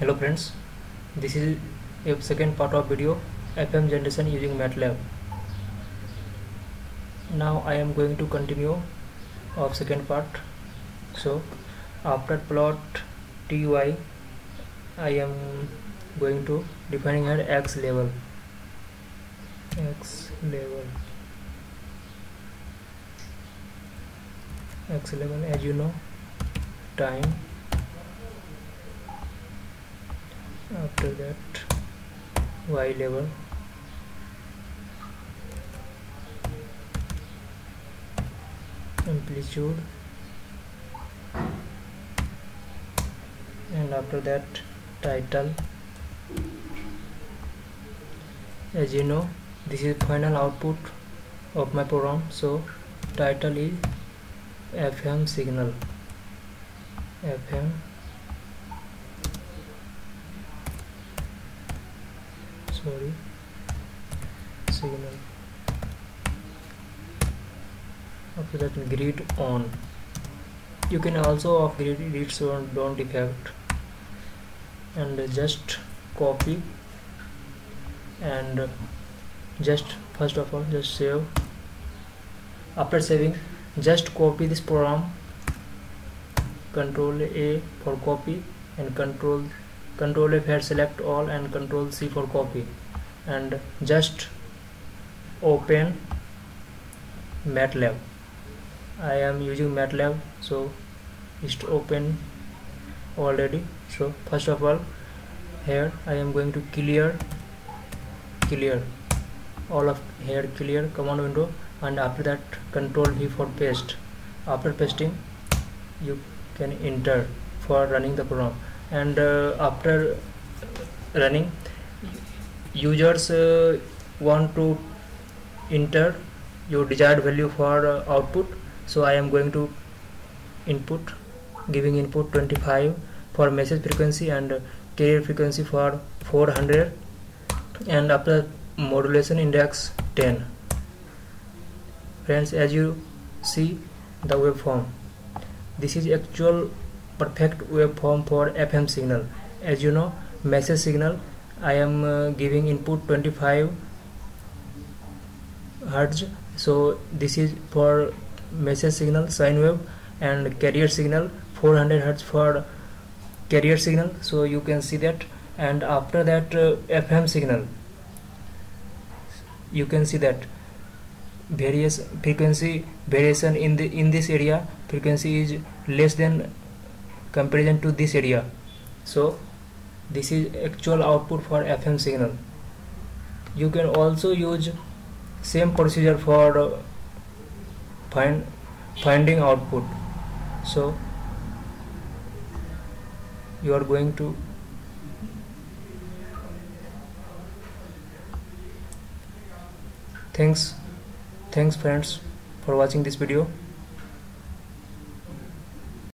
hello friends this is a second part of video fm generation using matlab. Now i am going to continue of second part. So after plot ty i am going to defining here x level. X level. X level as you know time after that y level. Amplitude. And after that title. As you know this is final output of my program so title is fm signal. Fm sorry signal after that grid on. You can also off grid read so don't effect and just copy. And just first of all just save. After saving just copy this program. Control a for copy and control control F here select all and control C for copy. And just open MATLAB. I am using MATLAB so just open already. So first of all here I am going to clear clear. All of here clear command window. And after that control V for paste. After pasting you can enter for running the program and uh, after running users uh, want to enter your desired value for uh, output. So I am going to input giving input 25 for message frequency and carrier frequency for 400 and after modulation index 10 friends as you see the waveform this is actual perfect waveform for FM signal. As you know message signal I am uh, giving input 25 Hertz. So this is for message signal sine wave and carrier signal 400 Hertz for carrier signal. So you can see that. And after that uh, FM signal you can see that. Various frequency variation in the in this area frequency is less than comparison to this area. So this is actual output for FM signal. You can also use same procedure for find finding output. So you are going to thanks. Thanks friends for watching this video